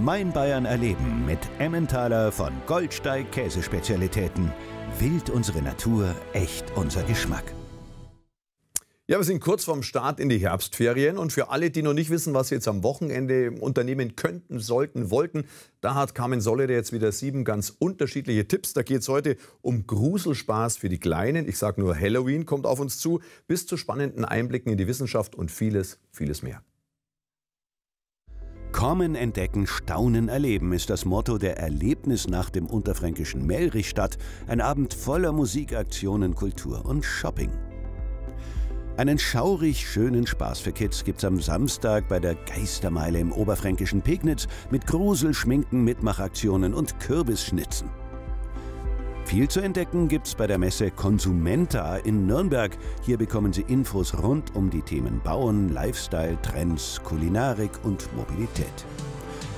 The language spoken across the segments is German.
Mein Bayern erleben mit Emmentaler von Goldsteig Käsespezialitäten. Wild unsere Natur, echt unser Geschmack. Ja, wir sind kurz vorm Start in die Herbstferien und für alle, die noch nicht wissen, was sie jetzt am Wochenende unternehmen könnten, sollten, wollten, da hat Carmen Sollede jetzt wieder sieben ganz unterschiedliche Tipps. Da geht es heute um Gruselspaß für die Kleinen. Ich sage nur Halloween kommt auf uns zu, bis zu spannenden Einblicken in die Wissenschaft und vieles, vieles mehr. Kommen, entdecken, staunen, erleben ist das Motto der Erlebnisnacht im unterfränkischen Melrichstadt. Ein Abend voller Musikaktionen, Kultur und Shopping. Einen schaurig schönen Spaß für Kids gibt's am Samstag bei der Geistermeile im oberfränkischen Pegnitz mit Gruselschminken, Mitmachaktionen und Kürbisschnitzen. Viel zu entdecken gibt's bei der Messe Consumenta in Nürnberg. Hier bekommen Sie Infos rund um die Themen Bauen, Lifestyle, Trends, Kulinarik und Mobilität.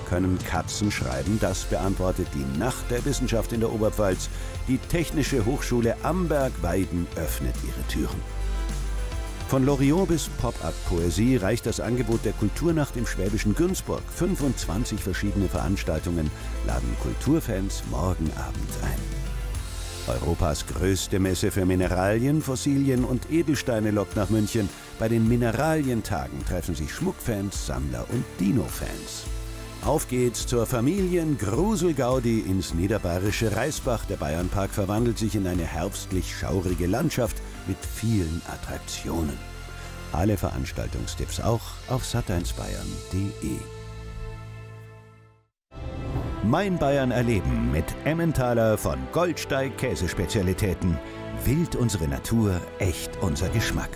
Können Katzen schreiben? Das beantwortet die Nacht der Wissenschaft in der Oberpfalz. Die Technische Hochschule Amberg-Weiden öffnet ihre Türen. Von Loriot bis Pop-up-Poesie reicht das Angebot der Kulturnacht im schwäbischen Günzburg. 25 verschiedene Veranstaltungen laden Kulturfans morgen Abend ein. Europas größte Messe für Mineralien, Fossilien und Edelsteine lockt nach München. Bei den Mineralientagen treffen sich Schmuckfans, Sammler und Dino-Fans. Auf geht's zur Familien-Grusel-Gaudi ins niederbayerische Reisbach. Der Bayernpark verwandelt sich in eine herbstlich schaurige Landschaft mit vielen Attraktionen. Alle Veranstaltungstipps auch auf sat1bayern.de. Mein Bayern erleben mit Emmentaler von Goldsteig Käsespezialitäten. Wild unsere Natur, echt unser Geschmack.